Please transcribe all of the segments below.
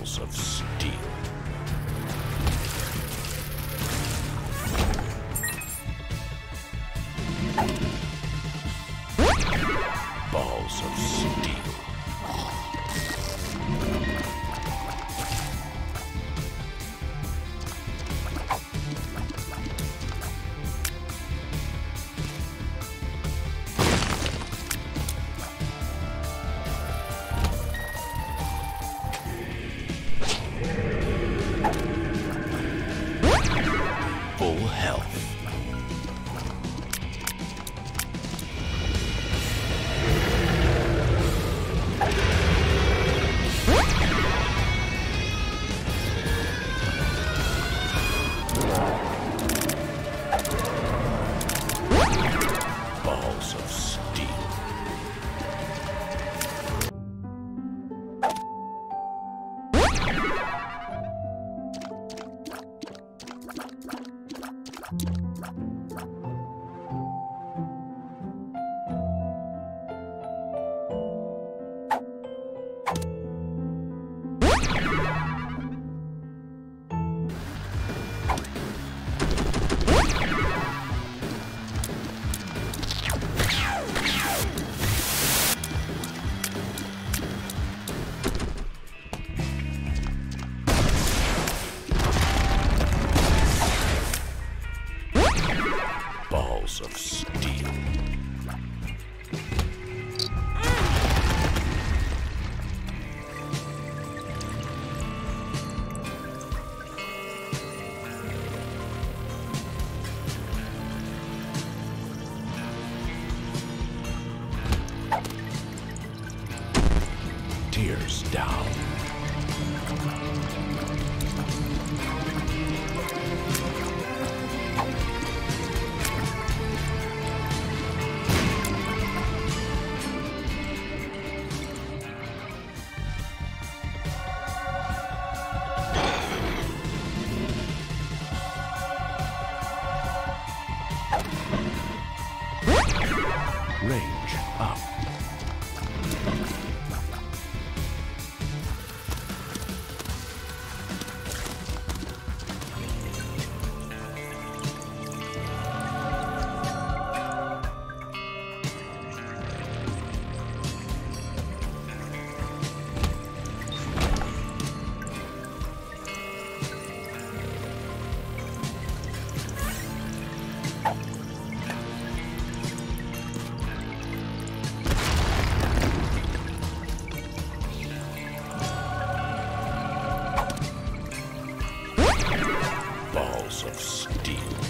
balls of steel. Balls of steel. Balls Tears down. Range up. Of steel.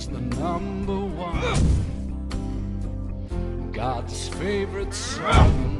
He's the number one. God's favorite son.